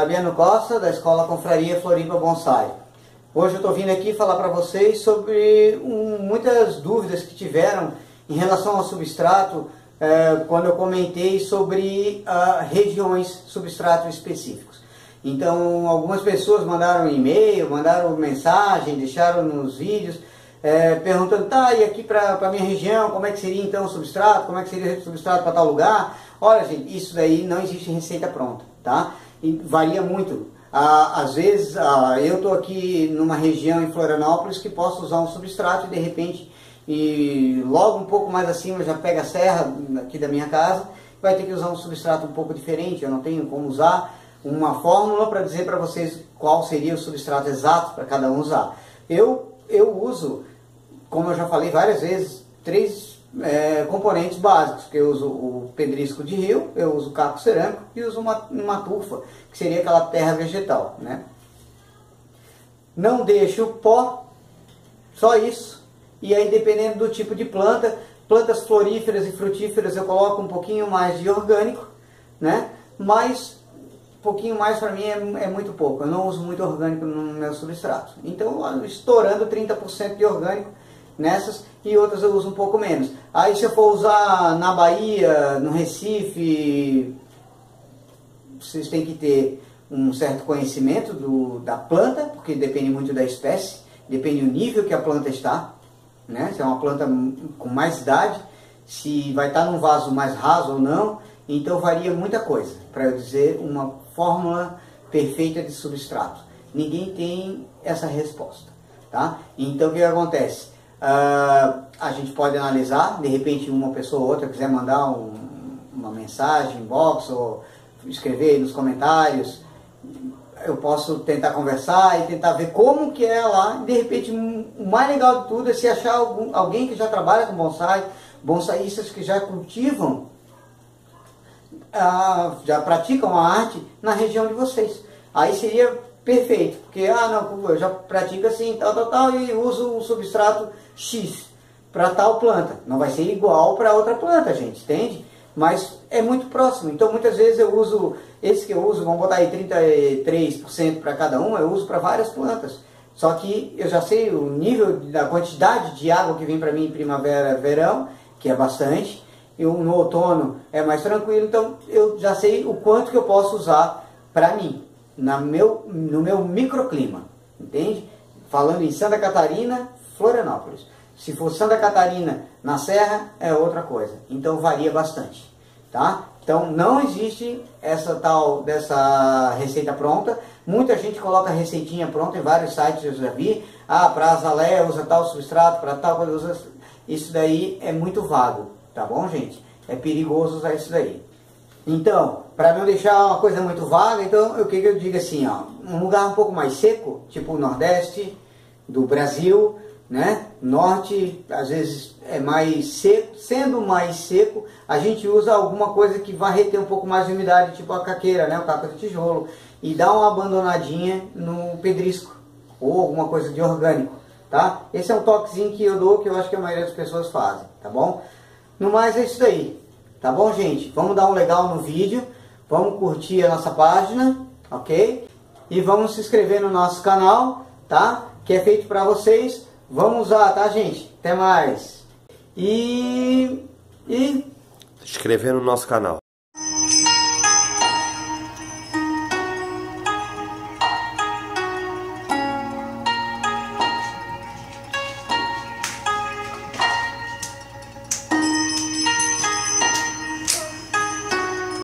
Fabiano Costa, da Escola Confraria Floripa Bonsai. Hoje eu estou vindo aqui falar para vocês sobre um, muitas dúvidas que tiveram em relação ao substrato eh, quando eu comentei sobre uh, regiões substrato específicos. Então, algumas pessoas mandaram e-mail, mandaram mensagem, deixaram nos vídeos, eh, perguntando, tá, e aqui para a minha região, como é que seria então o substrato, como é que seria o substrato para tal lugar? Olha, gente, isso daí não existe receita pronta, tá? Varia muito. Ah, às vezes, ah, eu estou aqui numa região em Florianópolis que posso usar um substrato e de repente, e logo um pouco mais acima já pega a serra aqui da minha casa, vai ter que usar um substrato um pouco diferente, eu não tenho como usar uma fórmula para dizer para vocês qual seria o substrato exato para cada um usar. Eu, eu uso, como eu já falei várias vezes, três é, componentes básicos, que eu uso o pedrisco de rio, eu uso caco cerâmico e uso uma, uma tufa, que seria aquela terra vegetal. Né? Não deixo pó, só isso. E aí dependendo do tipo de planta, plantas floríferas e frutíferas eu coloco um pouquinho mais de orgânico, né? mas um pouquinho mais para mim é, é, muito pouco, eu não uso muito orgânico no meu substrato. Então estourando 30% de orgânico nessas e outras eu uso um pouco menos. Aí se eu for usar na Bahia, no Recife, vocês têm que ter um certo conhecimento do, da planta, porque depende muito da espécie, depende do nível que a planta está, né? se é uma planta com mais idade, se vai estar num vaso mais raso ou não, então varia muita coisa, para eu dizer uma fórmula perfeita de substrato. Ninguém tem essa resposta. Tá? Então o que acontece? Uh, a gente pode analisar, de repente uma pessoa ou outra quiser mandar um, uma mensagem, inbox ou escrever nos comentários, eu posso tentar conversar e tentar ver como que é lá. De repente, o mais legal de tudo é se achar algum, alguém que já trabalha com bonsai, bonsaístas que já cultivam, uh, já praticam a arte na região de vocês. Aí seria perfeito, porque, ah, não, eu já pratico assim, tal, tal, tal, e uso um substrato X para tal planta. Não vai ser igual para outra planta, gente, entende? Mas é muito próximo. Então, muitas vezes eu uso, esse que eu uso, vamos botar aí 33% para cada um, eu uso para várias plantas. Só que eu já sei o nível da quantidade de água que vem para mim em primavera, verão, que é bastante. E no outono é mais tranquilo, então eu já sei o quanto que eu posso usar para mim na meu, no meu microclima, entende? Falando em Santa Catarina, Florianópolis. Se for Santa Catarina na Serra, é outra coisa. Então varia bastante, tá? Então não existe essa tal dessa receita pronta. Muita gente coloca receitinha pronta em vários sites eu já vi. Ah, para azalé usa tal substrato, para tal coisa usa. Isso daí é muito vago, tá bom, gente? É perigoso usar isso daí. Então, para não deixar uma coisa muito vaga, então o que, que eu digo assim, ó, um lugar um pouco mais seco, tipo o Nordeste do Brasil, né? Norte às vezes é mais seco, sendo mais seco, a gente usa alguma coisa que vai reter um pouco mais de umidade, tipo a caqueira, né? O caco de tijolo, e dá uma abandonadinha no pedrisco ou alguma coisa de orgânico, tá? Esse é um toquezinho que eu dou que eu acho que a maioria das pessoas fazem, tá bom? No mais é isso daí. Tá bom, gente? Vamos dar um legal no vídeo, vamos curtir a nossa página, ok? E vamos se inscrever no nosso canal, tá? Que é feito para vocês. Vamos usar, tá, gente? Até mais. E... E... Inscrever no nosso canal.